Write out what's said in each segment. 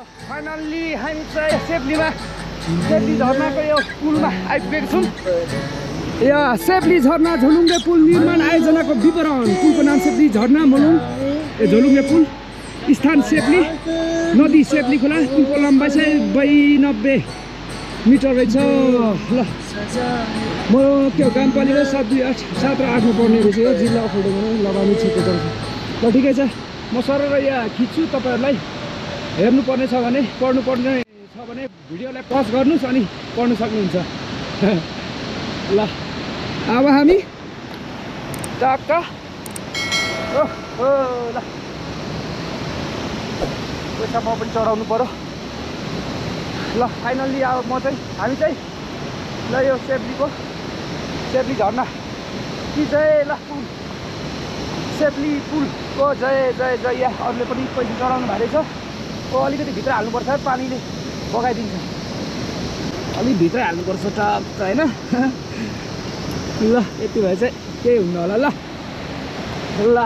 Finally हामी चाहिँ सेफ्लीमा safely झर्नाको यो पुलमा आइपुगेको छौँ। यो सेफ्ली झर्ना झोलुङ्गे पुल निर्माण आयोजनाको विवरण पुलको नाम सेफ्ली झर्ना मुलुङ यो झोलुङ्गे पुल स्थान सेफ्ली नदी सेफ्ली खोला पुलको लम्बाइ चाहिँ बयानब्बे मिटर रहेछ। ल म त्यो गामपालिका सात दुई आठ सात र आठमा पर्ने रहेछ यो जिल्ला अफोर्डेमा लगाउने छिटो गर्छ ल ठिकै छ। म सर यहाँ खिच्छु तपाईँहरूलाई। हेर्नुपर्ने छ भने पढ्नु पर्ने छ भने भिडियोलाई पज गर्नुहोस् अनि पढ्नु सक्नुहुन्छ। ल अब हामी टक्क ल। पैसा म पनि चढाउनु पऱ्यो ल फाइनल्ली अब म चाहिँ हामी चाहिँ ल यो सेफ्लीको सेफ्ली झर्ना। कि जय ल पुल। सेफ्ली पुलको जय जय जय। या अरूले पनि पैसा चढाउनु भएको ओ अलिकति भित्र हाल्नुपर्छ पानीले बगाइदिन्छ। अलिक भित्र हाल्नुपर्छ टक्क होइन? ल यति भए चाहिँ केही हुन्न होला ल। ल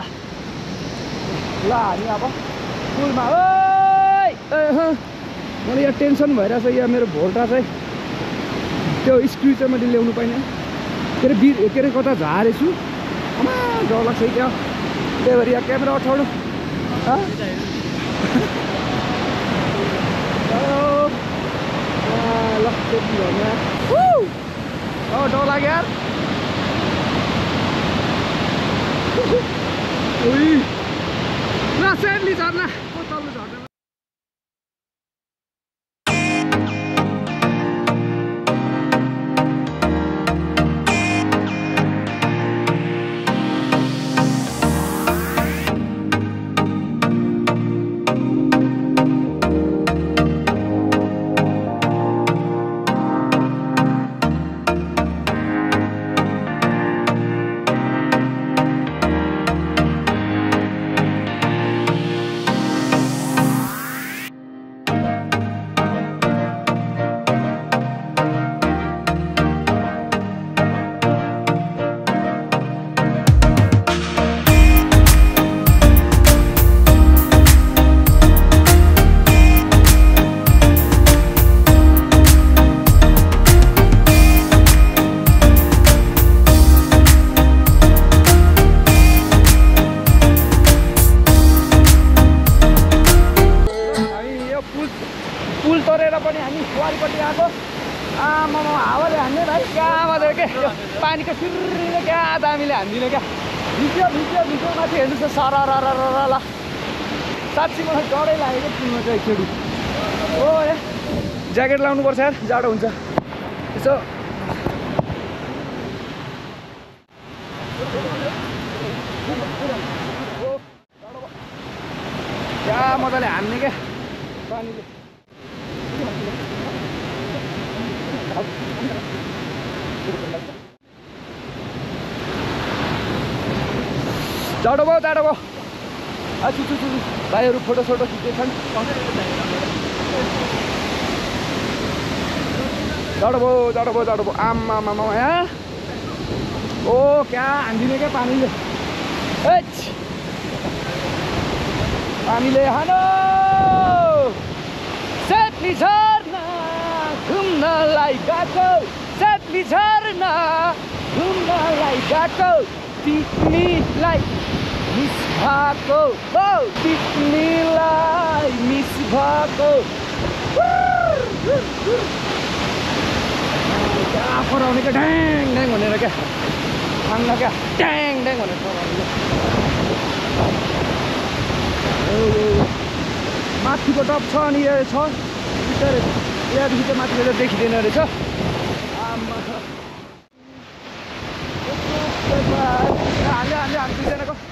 ल हामी अब पुलमा ओ मलाई यहाँ टेन्सन भइरहेछ यहाँ मेरो भोल्टा चाहिँ त्यो स्क्रु चाहिँ मैले ल्याउनु पाइनँ। के अरे बि के अरे कता झारेछु? आमा डर लाग्छ है क्या? त्यही भएर यहाँ क्यामेरा अठाउनु। ल त्यति भएन अब डर लाग्यो यार उही ल सेन्डली झर्ना को तल्लो झर्ना आमामा हावाले हान्ने भाइ। कहाँ मजा के? पानीको सिर्रिले क्या दामीले हानिदिने क्या? भिडियो भिडियो भिडियो माथि हेर्नु छ सर र र ल। साँच्ची मलाई डरै लागेको पुलमा चाहिँ एकचोटि। हो ए ज्याकेट लाउनुपर्छ यार जाडो हुन्छ। यसो। क्या मजाले हान्ने क्या पानीले जाडो भयो जाडो भयो। आछु छु छु भाइहरू फोटो सोटो खिचेछन् जाडो भयो जाडो भयो जाडो भयो। आमा यहाँ ओ क्या? हानिदिने क्या पानीले? पानीले हानो। सेतली झर्ना घुम्नलाई गएको सेतली झर्ना घुम्नलाई गएको पिकनिकलाई मिस भएको हो पिकनिकलाई मिस भएको क्या कराउने क्या ड्याङ ड्याङ भनेर क्या खान्न क्या ड्याङ ड्याङ भनेर कराउने क्या माथिको टप छ अनि यो छ। यहाँदेखि चाहिँ माथिबाट देखिँदैन रहेछ।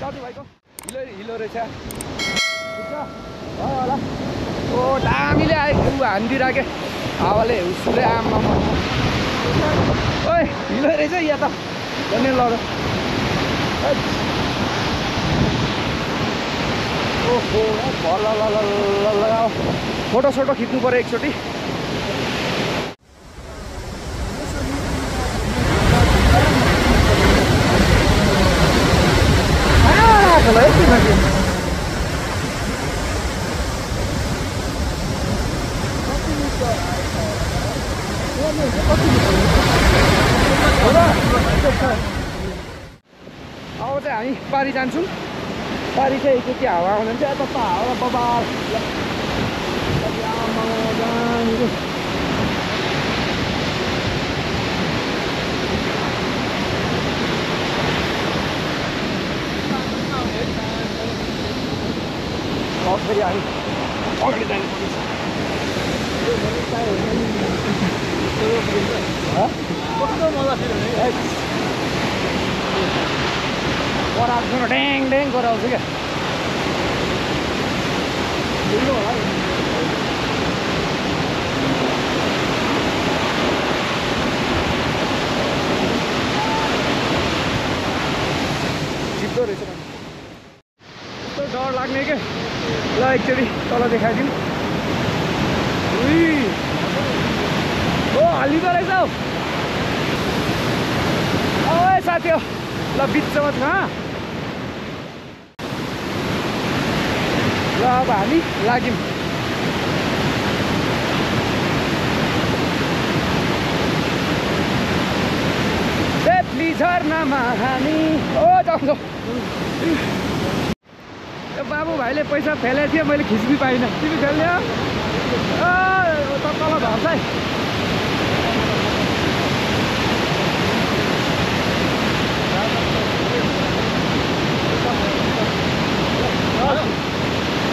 हिलो हिलो रहेछ ओ दामीले आयो ऊ हानिदिइराख्यो हावाले हुसुले आम्मा ओइ हिलो रहेछ यहाँ त धन्य लड ओहो ल ल ल ल फोटो सोटो खिच्नु पऱ्यो एकचोटि अब चाहिँ हामी पारी जान्छौँ पारी चाहिँ के के हावा आउँदैन चाहिँ यता हावा बबाल फेरि हामी अगाडि जानु कराउँछ ड्याङ ड्याङ कराउँछ क्या चिप्लो रहेछ यस्तो डर लाग्ने के? ल एकचोटि तल देखाइदिउँ। ओ हालिँदो रहेछ हौ ओए साथी हो ल बिचमा छ हँ? ल अब हामी लाग्यौँ झर्नामा हामी ओ जाउँ बाबु भाइले पैसा फेलेको थियो मैले खिच्नु पाइनँ तिमी खेल्ने हो ओ त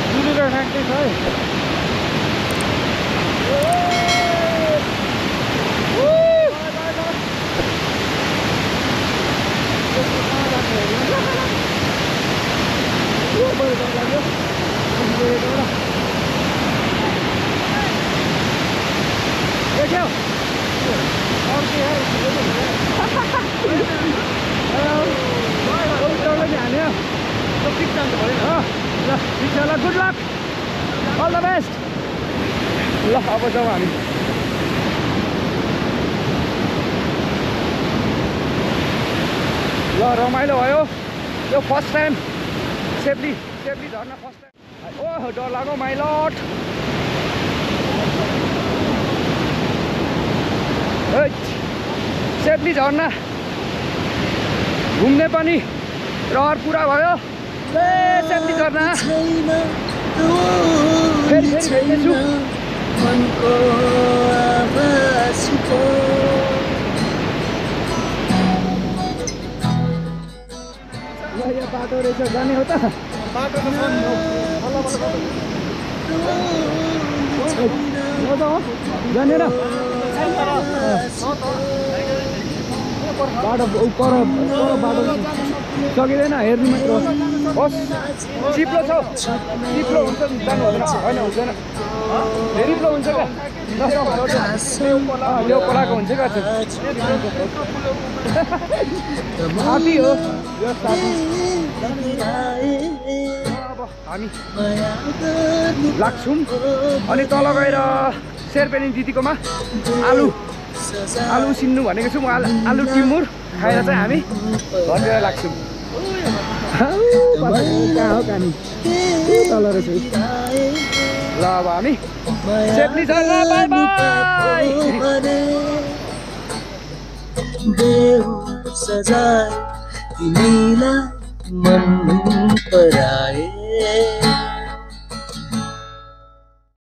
तल झर्छ है डुलेर फ्याँक्दैछ है देख्यौ अर्कै है उल्टाउलो नि हाल्यो अँ, ल ठिक छ ल good luck all the best ल अब जाउँ हामी ल रमाइलो भयो यो फर्स्ट टाइम सेफ्ली सेफ्ली झर्ना फर्स्ट टाइम ओ डर लाग्यो माइलट सेफ्ली झर्ना घुम्ने पनि रहर पुरा भयो बाटो रहेछ जाने हो त। हो जानेर बाटो पर बाटो। सकिँदैन हेर्नु मात्र होस् चिप्लो छ। चिप्लो हुन्छ नि जानु हुँदैन होइन हुँदैन। चिप्लो हुन्छ क्या। लेउ पलाएको हुन्छ क्या त्यो। साथी हो। यो अब हामी लाग्छौँ। अनि तल गएर शेरपेनी दिदीकोमा आलु आलु सिन्नु भनेको छु। म आलु आलु टिमुर खाएर चाहिँ हामी घरतिर लाग्छौँ। कहाँ हो कहानी तल रहेछ ल अब हामी सेफ्ली झर्ना बाई बाई देऊ सजाय तिमीलाई मन पराए